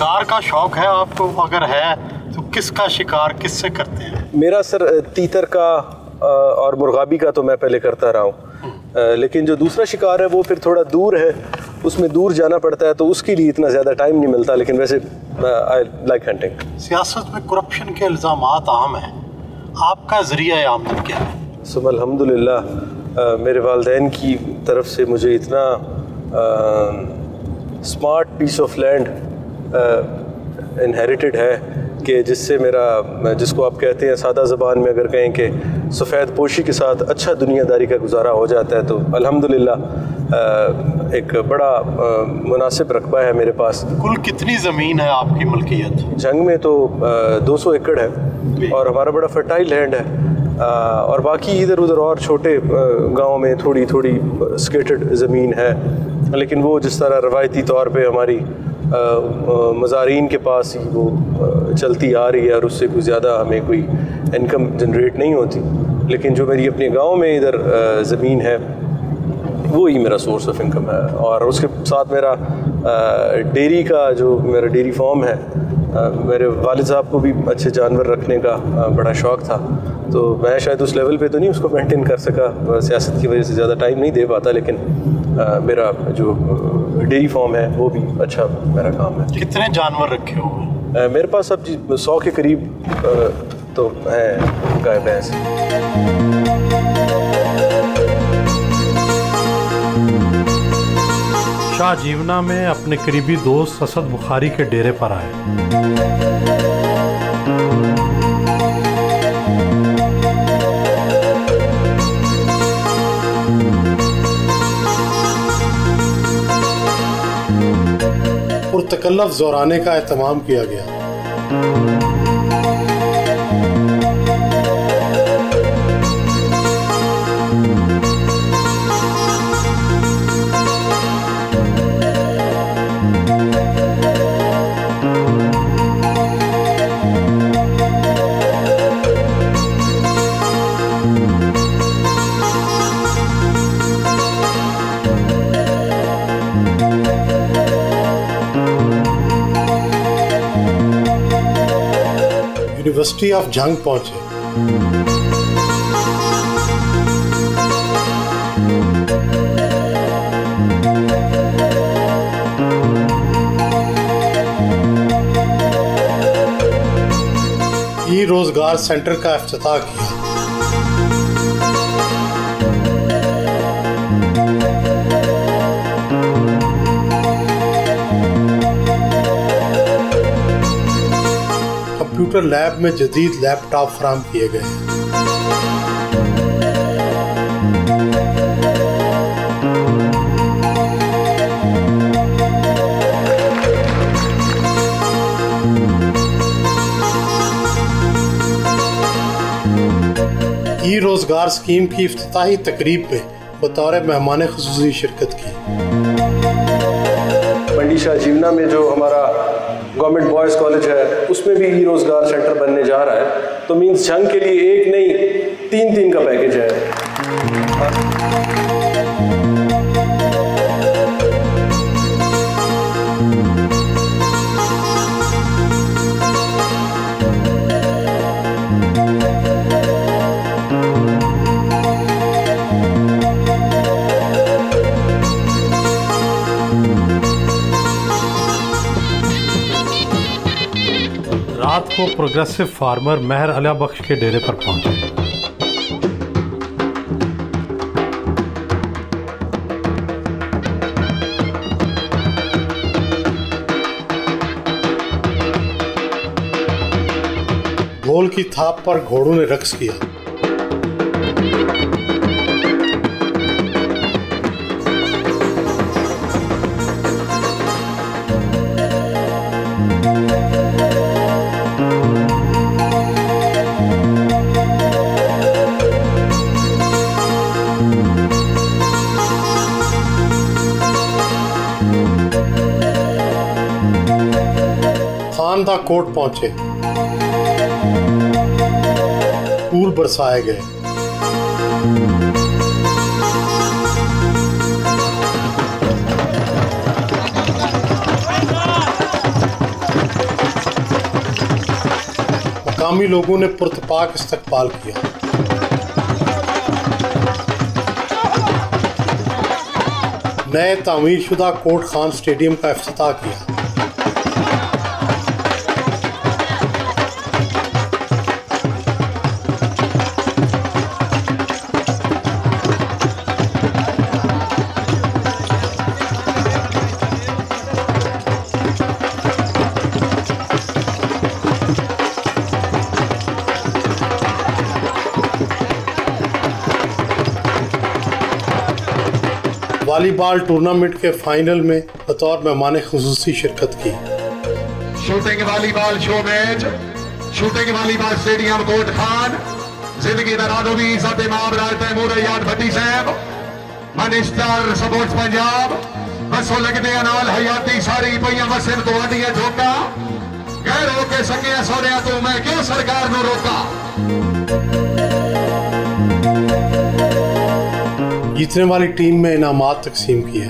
शिकार का शौक है आपको अगर है तो किसका शिकार किससे करते हैं? मेरा सर तीतर का और मुर्गाबी का तो मैं पहले करता रहा हूँ। लेकिन जो दूसरा शिकार है वो फिर थोड़ा दूर है उसमें दूर जाना पड़ता है तो उसके लिए इतना ज़्यादा टाइम नहीं मिलता लेकिन वैसे आई लाइक हंटिंग सियासत में करप्शन के इल्ज़ाम आम हैं। आपका ज़रिया आमदन क्या है सुबह अल्हम्दुलिल्लाह मेरे वालदेन की तरफ़ से मुझे इतना smart piece of land inherited है कि जिससे मेरा जिसको आप कहते हैं सादा ज़बान में अगर कहें कि सफ़ेद पोशी के साथ अच्छा दुनियादारी का गुजारा हो जाता है तो अल्हम्दुलिल्लाह एक बड़ा मुनासिब रकबा है मेरे पास। कुल कितनी ज़मीन है आपकी मलकियत? जंग में तो 200 एकड़ है और हमारा बड़ा फर्टाइल लैंड है और बाकी इधर उधर और छोटे गाँव में थोड़ी थोड़ी स्केटेड ज़मीन है लेकिन वो जिस तरह रवायती तौर पे हमारी मज़ारीन के पास ही वो चलती आ रही है और उससे कोई ज़्यादा हमें कोई इनकम जनरेट नहीं होती। लेकिन जो मेरी अपने गाँव में इधर ज़मीन है वो ही मेरा सोर्स ऑफ़ इनकम है। और उसके साथ मेरा डेयरी का जो मेरा डेयरी फार्म है मेरे वालिद साहब को भी अच्छे जानवर रखने का बड़ा शौक़ था। तो मैं शायद उस लेवल पे तो नहीं उसको मेंटेन कर सका। सियासत की वजह से ज़्यादा टाइम नहीं दे पाता लेकिन आ, मेरा जो डेयरी फॉर्म है वो भी अच्छा मेरा काम है। कितने जानवर रखे हुए हैं? मेरे पास अब जी सौ के करीब तो है गाय भैंस। शाह जीवना में अपने करीबी दोस्त असद बुखारी के डेरे पर आए। पुरतकल्लफ जोराने का अहतमाम किया गया। यूनिवर्सिटी ऑफ़ जंग पहुँचे ई रोज़गार सेंटर का अफ्ताह किया। कंप्यूटर लैब में जदीद लैपटॉप फ्राहम किए गए ई रोज़गार स्कीम की अफ्ताही तकरीब में बतौर मेहमान खसूसी शिरकत की। मंडी शाह जीवना में जो हमारा गवर्नमेंट बॉयज़ कॉलेज है, उसमें भी ई रोज़गार सेंटर बनने जा रहा है। तो मीन्स जंग के लिए एक नहीं तीन तीन का पैकेज है। को प्रोग्रेसिव फार्मर मेहर अलिया बख्श के डेरे पर पहुँचे। गोल की थाप पर घोड़ों ने रक्स किया। शानदार कोर्ट पहुँचे। फूल बरसाए गए। मकामी लोगों ने पुरतपाक इस्तकबाल किया। नए तमीर कोट खान स्टेडियम का अफ्ताह किया। वॉलीबॉल टूर्नामेंट के फाइनल में बतौर मेहमान खसूसी शिरकत की। Shooting volleyball show match, shooting volleyball stadium coat खान ज़िंदगी दरानोवी सते मामराज तैमूर याद भट्टी साहब, मनिस्टर सपोर्ट्स पंजाब, बसो हैं नाल, हयाती सारी पईया वसन तो आडिया झोका। गैर होके सके सोने तो मैं क्यों सरकार नु रोका? जीतने वाली टीम में इनामत तकसीम किए